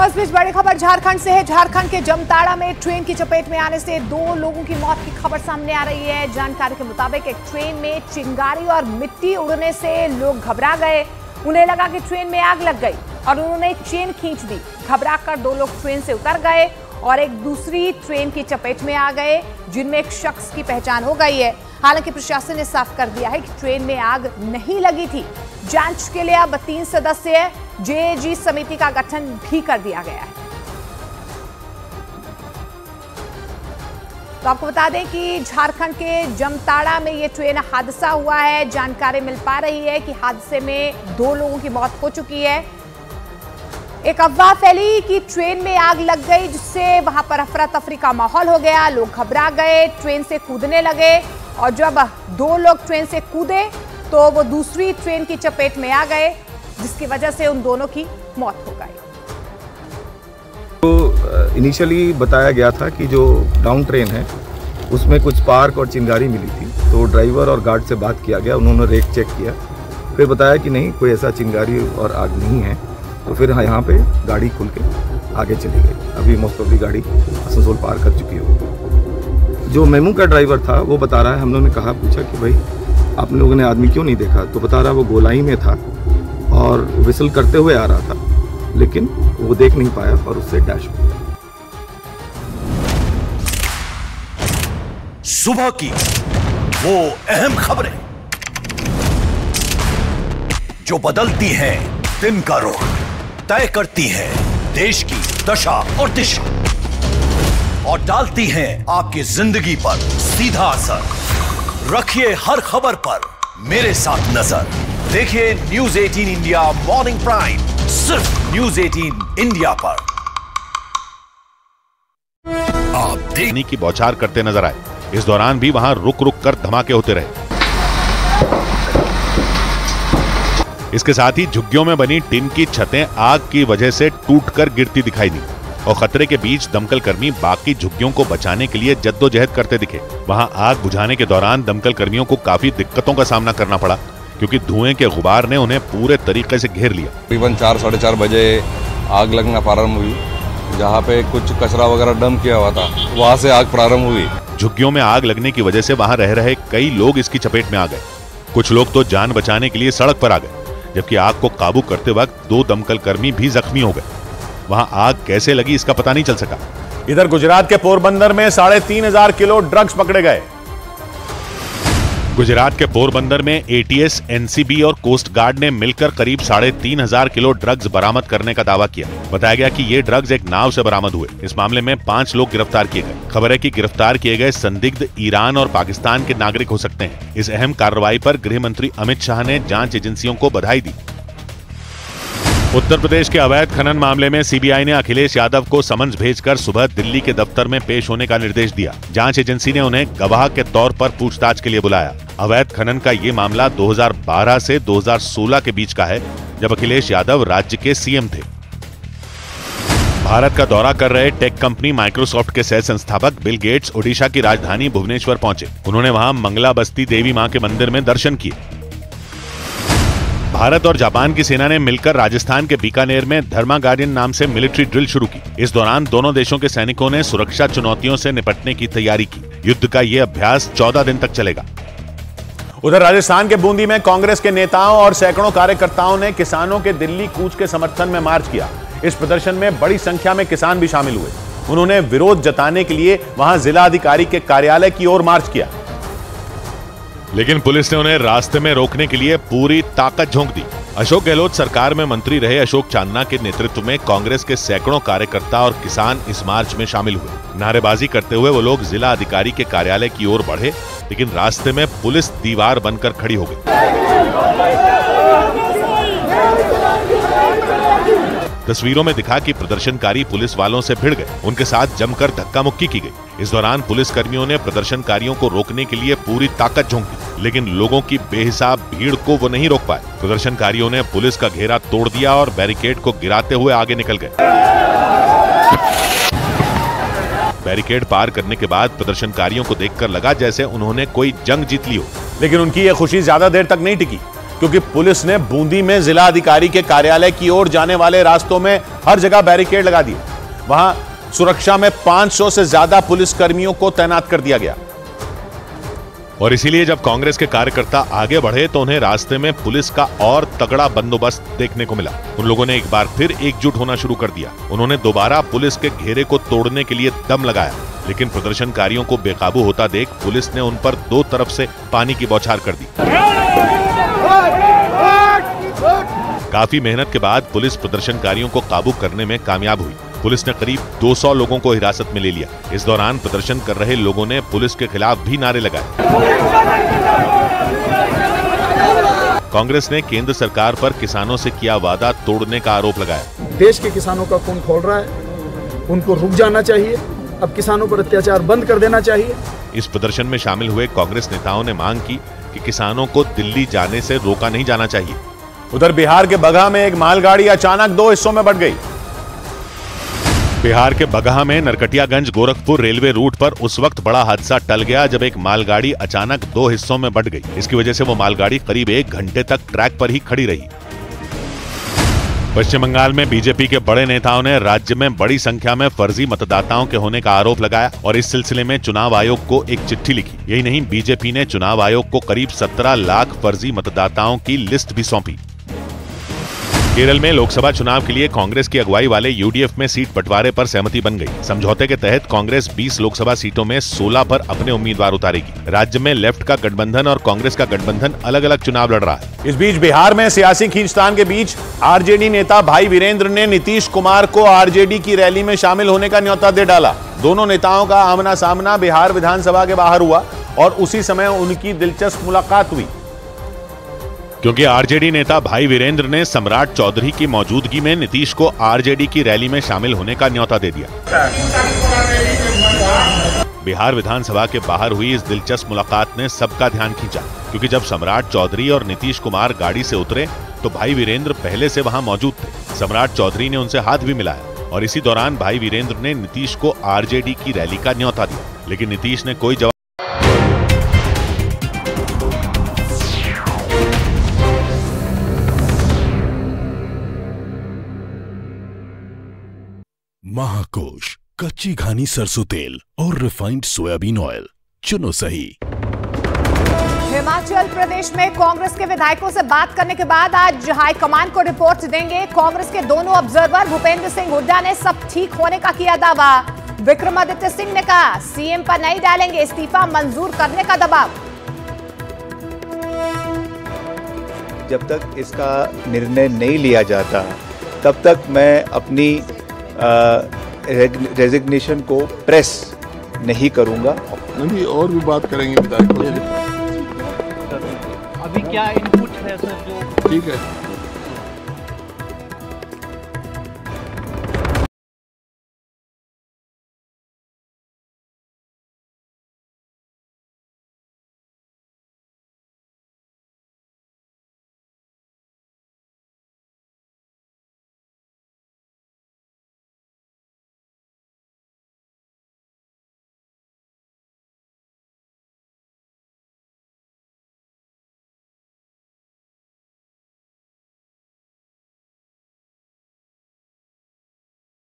और इस बीच बड़ी खबर झारखंड से है। झारखंड के जमताड़ा में ट्रेन की चपेट में आने से दो लोगों की मौत की खबर सामने आ रही है। जानकारी के मुताबिक एक ट्रेन में चिंगारी और मिट्टी उड़ने से लोग घबरा गए। उन्हें लगा कि ट्रेन में आग लग गई और उन्होंने चेन खींच दी। घबरा कर दो लोग ट्रेन से उतर गए और एक दूसरी ट्रेन की चपेट में आ गए, जिनमें एक शख्स की पहचान हो गई है। हालाँकि प्रशासन ने साफ़ कर दिया है कि ट्रेन में आग नहीं लगी थी। जाँच के लिए अब तीन सदस्यीय जेएजी समिति का गठन भी कर दिया गया है। तो आपको बता दें कि झारखंड के जमताड़ा में ये ट्रेन हादसा हुआ है। जानकारी मिल पा रही है कि हादसे में दो लोगों की मौत हो चुकी है। एक अफवाह फैली कि ट्रेन में आग लग गई, जिससे वहाँ पर अफरा तफरी का माहौल हो गया। लोग घबरा गए, ट्रेन से कूदने लगे और जब दो लोग ट्रेन से कूदे तो वो दूसरी ट्रेन की चपेट में आ गए। जिसकी वजह से उन दोनों की मौत हो गई। तो इनिशियली बताया गया था कि जो डाउन ट्रेन है, उसमें कुछ पार्क और चिंगारी मिली थी। तो ड्राइवर और गार्ड से बात किया गया, उन्होंने रेक चेक किया। फिर बताया कि नहीं, कोई ऐसा चिंगारी और आग नहीं है। तो फिर हाँ यहाँ पे गाड़ी खुल के आगे चली गई। अभी मोस्ट ऑफ़ दी गाड़ी आसनसोल पार कर चुकी हो जो मेमू का ड्राइवर था, वो बता रहा है हम लोगों ने कहा, पूछा कि भाई, आप लोगों ने आदमी क्यों नहीं देखा? तो बता रहा वो गोलाई में था। और विसल करते हुए आ रहा था, लेकिन वो देख नहीं पाया और उससे डैश हो गया। सुबह की वो अहम खबरें जो बदलती हैं दिन का रुख तय करती हैं देश की दशा और दिशा, और डालती हैं आपकी ज़िंदगी पर सीधा असर। रखिए हर खबर पर मेरे साथ नज़र। देखिए न्यूज़ 18 इंडिया मॉर्निंग प्राइम सिर्फ़ न्यूज़ 18 इंडिया पर। आप देखने की बौछार करते नज़र आए। इस दौरान भी वहाँ रुक रुक कर धमाके होते रहे। इसके साथ ही झुग्गियों में बनी टिन की छतें आग की वजह से टूटकर गिरती दिखाई दी और खतरे के बीच दमकल कर्मी बाकी झुग्गियों को बचाने के लिए जद्दोजहद करते दिखे। वहाँ आग बुझाने के दौरान दमकल कर्मियों को काफ़ी दिक्कतों का सामना करना पड़ा। क्योंकि धुएँ के गुबार ने उन्हें पूरे तरीके से घेर लिया। तकरीबन चार साढ़े चार बजे आग लगना प्रारंभ हुई। जहाँ पे कुछ कचरा वगैरह डम किया हुआ था वहाँ से आग प्रारंभ हुई। झुग्गियों में आग लगने की वजह से वहाँ रह रहे कई लोग इसकी चपेट में आ गए। कुछ लोग तो जान बचाने के लिए सड़क पर आ गए जबकि आग को काबू करते वक्त दो दमकल कर्मी भी जख्मी हो गए। वहाँ आग कैसे लगी इसका पता नहीं चल सका। इधर गुजरात के पोरबंदर में साढ़े तीन हज़ार किलो ड्रग्स पकड़े गए। गुजरात के पोरबंदर में एटीएस एनसीबी और कोस्ट गार्ड ने मिलकर करीब साढ़े तीन हज़ार किलो ड्रग्स बरामद करने का दावा किया। बताया गया कि ये ड्रग्स एक नाव से बरामद हुए। इस मामले में पाँच लोग गिरफ़्तार किए गए। खबर है कि गिरफ़्तार किए गए संदिग्ध ईरान और पाकिस्तान के नागरिक हो सकते हैं। इस अहम कार्रवाई पर गृह मंत्री अमित शाह ने जाँच एजेंसियों को बधाई दी। उत्तर प्रदेश के अवैध खनन मामले में सीबीआई ने अखिलेश यादव को समन्स भेजकर सुबह दिल्ली के दफ्तर में पेश होने का निर्देश दिया। जाँच एजेंसी ने उन्हें गवाह के तौर पर पूछताछ के लिए बुलाया। अवैध खनन का ये मामला 2012 से 2016 के बीच का है, जब अखिलेश यादव राज्य के सीएम थे। भारत का दौरा कर रहे टेक कंपनी माइक्रोसॉफ्ट के सह संस्थापक बिल गेट्स ओडिशा की राजधानी भुवनेश्वर पहुँचे। उन्होंने वहाँ मंगला बस्ती देवी माँ के मंदिर में दर्शन किए। भारत और जापान की सेना ने मिलकर राजस्थान के बीकानेर में धर्मा गार्डियन नाम से मिलिट्री ड्रिल शुरू की। इस दौरान दोनों देशों के सैनिकों ने सुरक्षा चुनौतियों से निपटने की तैयारी की। युद्ध का ये अभ्यास 14 दिन तक चलेगा। उधर राजस्थान के बूंदी में कांग्रेस के नेताओं और सैकड़ों कार्यकर्ताओं ने किसानों के दिल्ली कूच के समर्थन में मार्च किया। इस प्रदर्शन में बड़ी संख्या में किसान भी शामिल हुए। उन्होंने विरोध जताने के लिए वहाँ जिला अधिकारी के कार्यालय की ओर मार्च किया। लेकिन पुलिस ने उन्हें रास्ते में रोकने के लिए पूरी ताकत झोंक दी। अशोक गहलोत सरकार में मंत्री रहे अशोक चांदना के नेतृत्व में कांग्रेस के सैकड़ों कार्यकर्ता और किसान इस मार्च में शामिल हुए। नारेबाजी करते हुए वो लोग जिला अधिकारी के कार्यालय की ओर बढ़े, लेकिन रास्ते में पुलिस दीवार बनकर खड़ी हो गई। तस्वीरों में दिखा कि प्रदर्शनकारी पुलिस वालों से भिड़ गए। उनके साथ जमकर धक्का मुक्की की गई। इस दौरान पुलिस कर्मियों ने प्रदर्शनकारियों को रोकने के लिए पूरी ताकत झोंक लेकिन लोगों की बेहिसाब भीड़ को वो नहीं रोक पाए। प्रदर्शनकारियों ने पुलिस का घेरा तोड़ दिया और बैरिकेड को गिराते हुए आगे निकल गए। बैरिकेड पार करने के बाद प्रदर्शनकारियों को देखकर लगा जैसे उन्होंने कोई जंग जीत ली हो। लेकिन उनकी यह खुशी ज़्यादा देर तक नहीं टिकी। क्योंकि पुलिस ने बूंदी में जिला अधिकारी के कार्यालय की ओर जाने वाले रास्तों में हर जगह बैरिकेड लगा दिए। वहाँ सुरक्षा में 500 से ज़्यादा पुलिस कर्मियों को तैनात कर दिया गया। और इसीलिए जब कांग्रेस के कार्यकर्ता आगे बढ़े तो उन्हें रास्ते में पुलिस का और तगड़ा बंदोबस्त देखने को मिला। उन लोगों ने एक बार फिर एकजुट होना शुरू कर दिया। उन्होंने दोबारा पुलिस के घेरे को तोड़ने के लिए दम लगाया। लेकिन प्रदर्शनकारियों को बेकाबू होता देख पुलिस ने उन पर दो तरफ़ से पानी की बौछार कर दी। काफ़ी मेहनत के बाद पुलिस प्रदर्शनकारियों को काबू करने में कामयाब हुई। पुलिस ने करीब 200 लोगों को हिरासत में ले लिया। इस दौरान प्रदर्शन कर रहे लोगों ने पुलिस के खिलाफ भी नारे लगाए। कांग्रेस ने केंद्र सरकार पर किसानों से किया वादा तोड़ने का आरोप लगाया। देश के किसानों का खून खोल रहा है। उनको रुक जाना चाहिए। अब किसानों पर अत्याचार बंद कर देना चाहिए। इस प्रदर्शन में शामिल हुए कांग्रेस नेताओं ने मांग की कि किसानों को दिल्ली जाने से रोका नहीं जाना चाहिए। उधर बिहार के बगहा में एक मालगाड़ी अचानक दो हिस्सों में बढ़ गई। बिहार के बगहा में नरकटियागंज गोरखपुर रेलवे रूट पर उस वक्त बड़ा हादसा टल गया जब एक मालगाड़ी अचानक दो हिस्सों में बट गई। इसकी वजह से वो मालगाड़ी करीब एक घंटे तक ट्रैक पर ही खड़ी रही। पश्चिम बंगाल में बीजेपी के बड़े नेताओं ने राज्य में बड़ी संख्या में फर्जी मतदाताओं के होने का आरोप लगाया और इस सिलसिले में चुनाव आयोग को एक चिट्ठी लिखी। यही नहीं, बीजेपी ने चुनाव आयोग को करीब 17 लाख फर्जी मतदाताओं की लिस्ट भी सौंपी। केरल में लोकसभा चुनाव के लिए कांग्रेस की अगुवाई वाले यूडीएफ में सीट बंटवारे पर सहमति बन गई। समझौते के तहत कांग्रेस 20 लोकसभा सीटों में 16 पर अपने उम्मीदवार उतारेगी। राज्य में लेफ़्ट का गठबंधन और कांग्रेस का गठबंधन अलग अलग चुनाव लड़ रहा है। इस बीच बिहार में सियासी खींचतान के बीच आरजेडी नेता भाई वीरेंद्र ने नीतीश कुमार को आरजेडी की रैली में शामिल होने का न्यौता दे डाला। दोनों नेताओं का आमना सामना बिहार विधानसभा के बाहर हुआ और उसी समय उनकी दिलचस्प मुलाकात हुई। क्योंकि आरजेडी नेता भाई वीरेंद्र ने सम्राट चौधरी की मौजूदगी में नीतीश को आरजेडी की रैली में शामिल होने का न्योता दे दिया। बिहार विधानसभा के बाहर हुई इस दिलचस्प मुलाकात ने सबका ध्यान खींचा, क्योंकि जब सम्राट चौधरी और नीतीश कुमार गाड़ी से उतरे तो भाई वीरेंद्र पहले से वहाँ मौजूद थे। सम्राट चौधरी ने उनसे हाथ भी मिलाया और इसी दौरान भाई वीरेंद्र ने नीतीश को आरजेडी की रैली का न्योता दिया, लेकिन नीतीश ने कोई जवाब महाकोश कच्ची घानी सरसों तेल और रिफाइंड सोयाबीन ऑयल चुनो सही। हिमाचल प्रदेश में कांग्रेस के विधायकों से बात करने के बाद आज हाईकमान को रिपोर्ट देंगे कांग्रेस के दोनों ऑब्जर्वर भूपेंद्र सिंह हुड्डा ने सब ठीक होने का किया दावा। विक्रमादित्य सिंह ने कहा सीएम पर नहीं डालेंगे इस्तीफा मंजूर करने का दबाव। जब तक इसका निर्णय नहीं लिया जाता तब तक मैं अपनी रेजिग्नेशन को प्रेस नहीं करूँगा। नहीं और भी बात करेंगे विधायकों अभी क्या इनपुट है सर जो ठीक है।